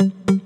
Mm-hmm.